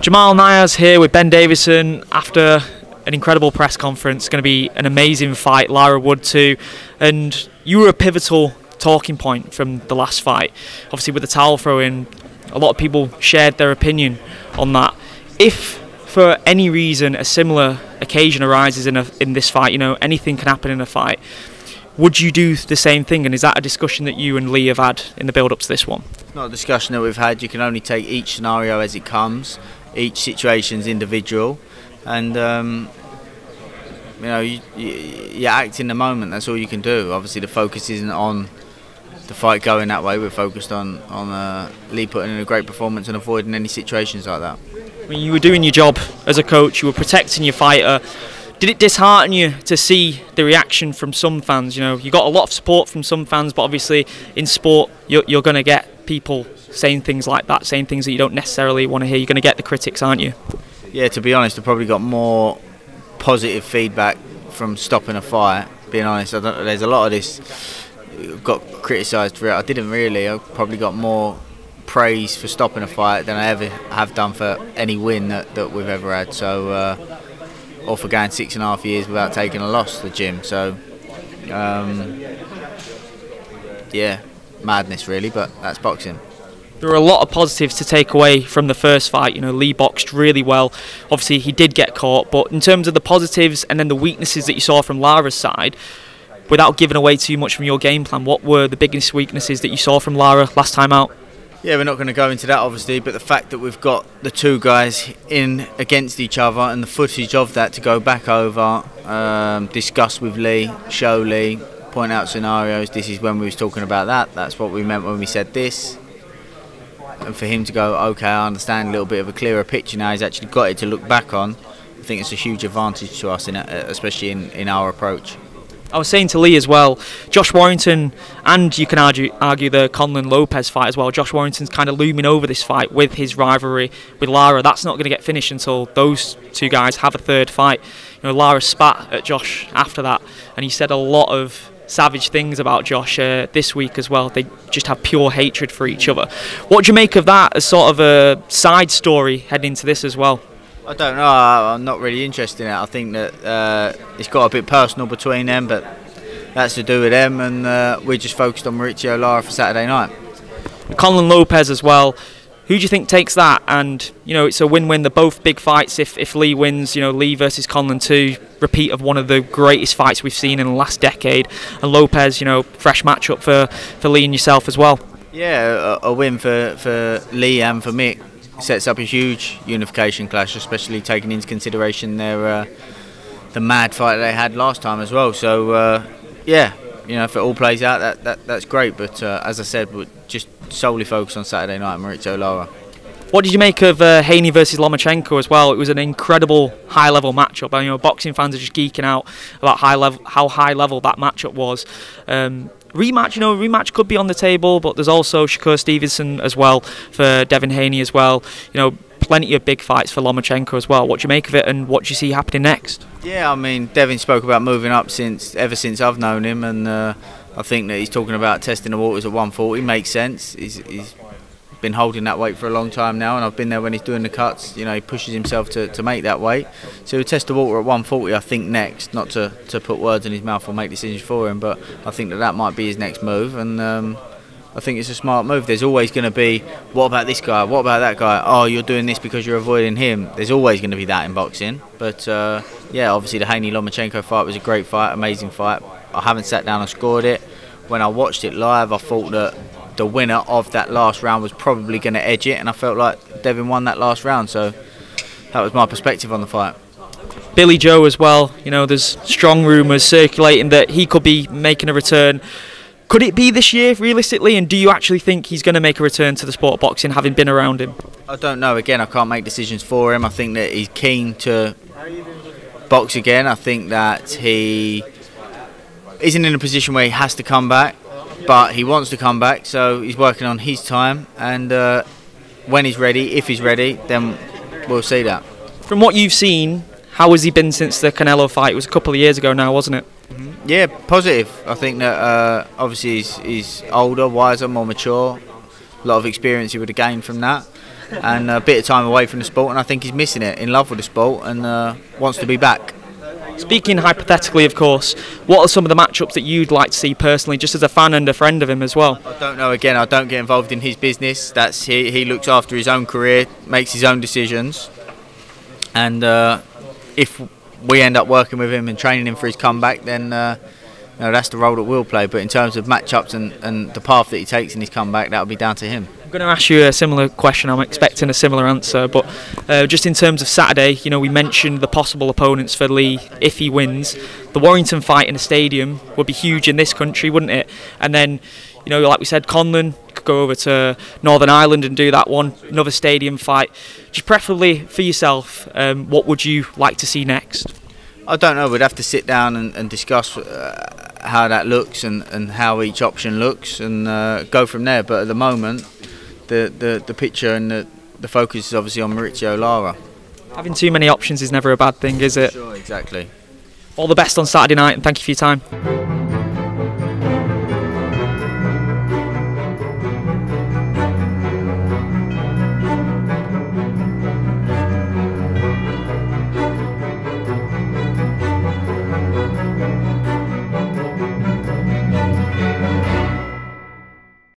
Jamal Niaz here with Ben Davison after an incredible press conference. It's going to be an amazing fight. Lara Wood two, and you were a pivotal talking point from the last fight. Obviously, with the towel throwing, a lot of people shared their opinion on that. If for any reason a similar occasion arises in a, in this fight, you know anything can happen in a fight. Would you do the same thing? And is that a discussion that you and Leigh have had in the build up to this one? It's not a discussion that we've had. You can only take each scenario as it comes each situation's individual, and um, you know you, you, you act in the moment. That's all you can do. Obviously, the focus isn't on the fight going that way. We're focused on on uh, Leigh putting in a great performance and avoiding any situations like that. When you were doing your job as a coach, you were protecting your fighter. Did it dishearten you to see the reaction from some fans? You know, you got a lot of support from some fans, but obviously in sport, you're, you're going to get people saying things like that, saying things that you don't necessarily want to hear. You're going to get the critics, aren't you? Yeah, to be honest, I probably got more positive feedback from stopping a fight. Being honest, there's a lot of this got criticised for it. I didn't really. I probably got more praise for stopping a fight than I ever have done for any win that, that we've ever had. So, uh, or for going six and a half years without taking a loss the gym. So, um, yeah, madness really, but that's boxing there were a lot of positives to take away from the first fight. You know, Leigh boxed really well. Obviously, he did get caught, but in terms of the positives and then the weaknesses that you saw from Lara's side, without giving away too much from your game plan, what were the biggest weaknesses that you saw from Lara last time out? Yeah, we're not going to go into that obviously, but the fact that we've got the two guys in against each other and the footage of that to go back over, um, discuss with Leigh, show Leigh, point out scenarios. This is when we was talking about that. That's what we meant when we said this and for him to go, okay, I understand a little bit of a clearer picture now. He's actually got it to look back on. I think it's a huge advantage to us, in especially in, in our approach. I was saying to Leigh as well, Josh Warrington, and you can argue argue the Conlan Lopez fight as well. Josh Warrington's kind of looming over this fight with his rivalry with Lara. That's not going to get finished until those two guys have a third fight. You know, Lara spat at Josh after that, and he said a lot of savage things about Josh uh, this week as well. They just have pure hatred for each other. What do you make of that as sort of a side story heading into this as well? I don't know. I'm not really interested in it. I think that uh, it's got a bit personal between them, but that's to do with them, and uh, we're just focused on Mauricio Lara for Saturday night. Conlan Lopez as well. Who do you think takes that? And you know, it's a win-win. They're both big fights. If if Leigh wins, you know, Leigh versus Conlan two, repeat of one of the greatest fights we've seen in the last decade. And Lopez, you know, fresh matchup for for Leigh and yourself as well. Yeah, a, a win for for Leigh and for Mick sets up a huge unification clash, especially taking into consideration their uh, the mad fight they had last time as well. So uh, yeah, you know, if it all plays out, that, that that's great. But uh, as I said, we're just solely focused on Saturday night, Mauricio Lara. What did you make of uh, Haney versus Lomachenko as well? It was an incredible high-level matchup. I you know boxing fans are just geeking out about high level, how high level that matchup was. Um, rematch, you know, rematch could be on the table, but there's also Shakur Stevenson as well for Devin Haney as well. You know, plenty of big fights for Lomachenko as well. What do you make of it, and what do you see happening next? Yeah, I mean, Devin spoke about moving up since ever since I've known him, and uh, I think that he's talking about testing the waters at 140. Makes sense. He's, he's been holding that weight for a long time now, and I've been there when he's doing the cuts. You know, he pushes himself to, to make that weight. So he'll test the water at 140, I think, next. Not to, to put words in his mouth or make decisions for him, but I think that that might be his next move. And um, I think it's a smart move. There's always going to be, what about this guy? What about that guy? Oh, you're doing this because you're avoiding him. There's always going to be that in boxing. But uh, yeah, obviously the Haney Lomachenko fight was a great fight, amazing fight. I haven't sat down and scored it. When I watched it live, I thought that the winner of that last round was probably going to edge it, and I felt like Devin won that last round. So that was my perspective on the fight. Billy Joe as well. You know, there's strong rumours circulating that he could be making a return could it be this year, realistically? And do you actually think he's going to make a return to the sport of boxing, having been around him? I don't know. Again, I can't make decisions for him. I think that he's keen to box again. I think that he isn't in a position where he has to come back, but he wants to come back. So he's working on his time, and uh, when he's ready, if he's ready, then we'll see that. From what you've seen, how has he been since the Canelo fight? It was a couple of years ago now, wasn't it? Mm-hmm. Yeah, positive. I think that uh, obviously he's, he's older, wiser, more mature. A lot of experience he would have gained from that. and a bit of time away from the sport, and I think he's missing it. In love with the sport, and uh, wants to be back. Speaking hypothetically, of course, what are some of the matchups that you'd like to see personally, just as a fan and a friend of him as well? I don't know. Again, I don't get involved in his business. That's he. He looks after his own career, makes his own decisions, and uh, if we end up working with him and training him for his comeback, then uh, you know, that's the role that we'll play. But in terms of matchups and, and the path that he takes in his comeback, that'll be down to him. I'm going to ask you a similar question. I'm expecting a similar answer, but uh, just in terms of Saturday, you know, we mentioned the possible opponents for Leigh if he wins. The Warrington fight in a stadium would be huge in this country, wouldn't it? And then, you know, like we said, Conlan could go over to Northern Ireland and do that one, another stadium fight. Just preferably for yourself, um, what would you like to see next? I don't know. We'd have to sit down and, and discuss uh, how that looks and, and how each option looks and uh, go from there. But at the moment, the, the, the picture and the, the focus is obviously on Mauricio Lara. Having too many options is never a bad thing, is it? Sure, exactly. All the best on Saturday night and thank you for your time.